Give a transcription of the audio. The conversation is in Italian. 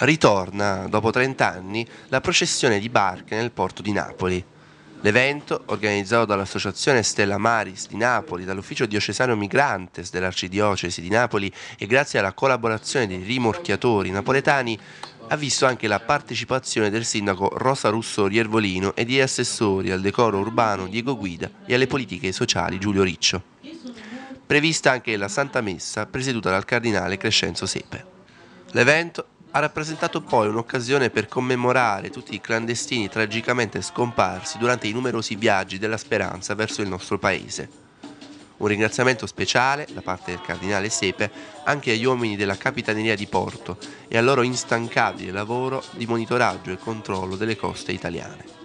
Ritorna, dopo 30 anni, la processione di barche nel porto di Napoli. L'evento, organizzato dall'Associazione Stella Maris di Napoli, dall'Ufficio Diocesano Migrantes dell'Arcidiocesi di Napoli e grazie alla collaborazione dei rimorchiatori napoletani, ha visto anche la partecipazione del sindaco Rosa Russo Riervolino e di assessori al decoro urbano Diego Guida e alle politiche sociali Giulio Riccio. Prevista anche la Santa Messa presieduta dal cardinale Crescenzo Sepe. L'evento ha rappresentato poi un'occasione per commemorare tutti i clandestini tragicamente scomparsi durante i numerosi viaggi della speranza verso il nostro paese. Un ringraziamento speciale da parte del cardinale Sepe anche agli uomini della Capitaneria di Porto e al loro instancabile lavoro di monitoraggio e controllo delle coste italiane.